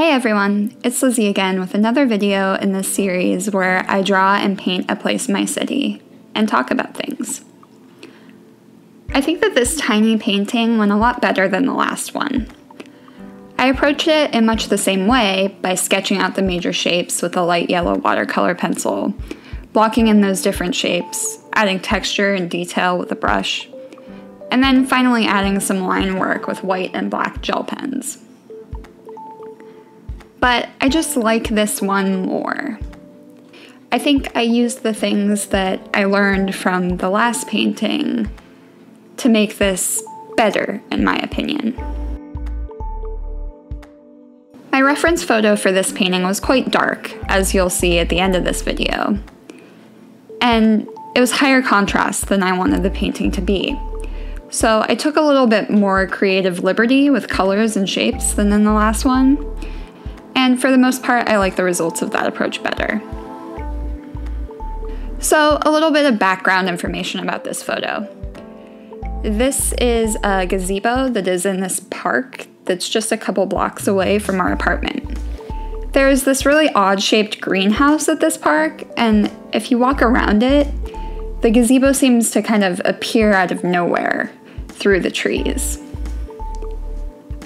Hey everyone, it's Lizzie again with another video in this series where I draw and paint a place in my city and talk about things. I think that this tiny painting went a lot better than the last one. I approached it in much the same way by sketching out the major shapes with a light yellow watercolor pencil, blocking in those different shapes, adding texture and detail with a brush, and then finally adding some line work with white and black gel pens. But I just like this one more. I think I used the things that I learned from the last painting to make this better, in my opinion. My reference photo for this painting was quite dark, as you'll see at the end of this video. And it was higher contrast than I wanted the painting to be. So I took a little bit more creative liberty with colors and shapes than in the last one. And for the most part, I like the results of that approach better. So a little bit of background information about this photo. This is a gazebo that is in this park that's just a couple blocks away from our apartment. There's this really odd shaped greenhouse at this park, and if you walk around it, the gazebo seems to kind of appear out of nowhere through the trees.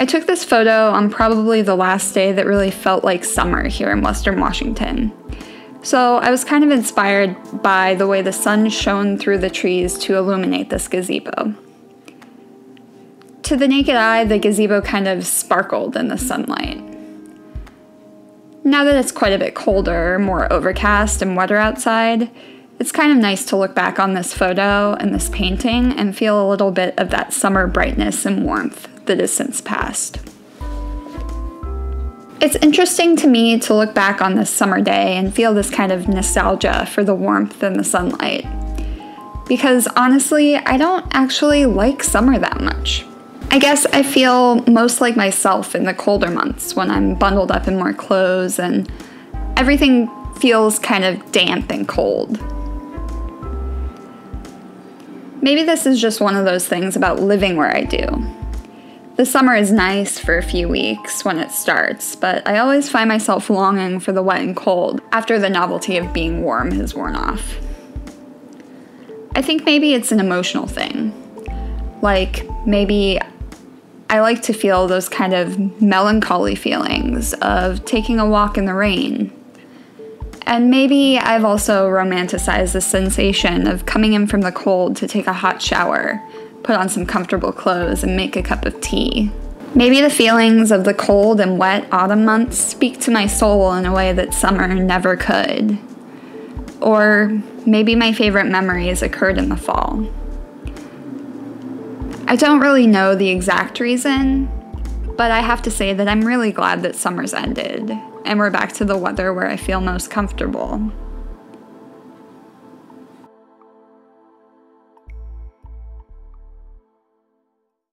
I took this photo on probably the last day that really felt like summer here in Western Washington. So I was kind of inspired by the way the sun shone through the trees to illuminate this gazebo. To the naked eye, the gazebo kind of sparkled in the sunlight. Now that it's quite a bit colder, more overcast, and wetter outside, it's kind of nice to look back on this photo and this painting and feel a little bit of that summer brightness and warmth that has since passed. It's interesting to me to look back on this summer day and feel this kind of nostalgia for the warmth and the sunlight. Because honestly, I don't actually like summer that much. I guess I feel most like myself in the colder months when I'm bundled up in more clothes and everything feels kind of damp and cold. Maybe this is just one of those things about living where I do. The summer is nice for a few weeks when it starts, but I always find myself longing for the wet and cold after the novelty of being warm has worn off. I think maybe it's an emotional thing. Like, maybe I like to feel those kind of melancholy feelings of taking a walk in the rain. And maybe I've also romanticized the sensation of coming in from the cold to take a hot shower, put on some comfortable clothes, and make a cup of tea. Maybe the feelings of the cold and wet autumn months speak to my soul in a way that summer never could. Or maybe my favorite memories occurred in the fall. I don't really know the exact reason, but I have to say that I'm really glad that summer's ended and we're back to the weather where I feel most comfortable.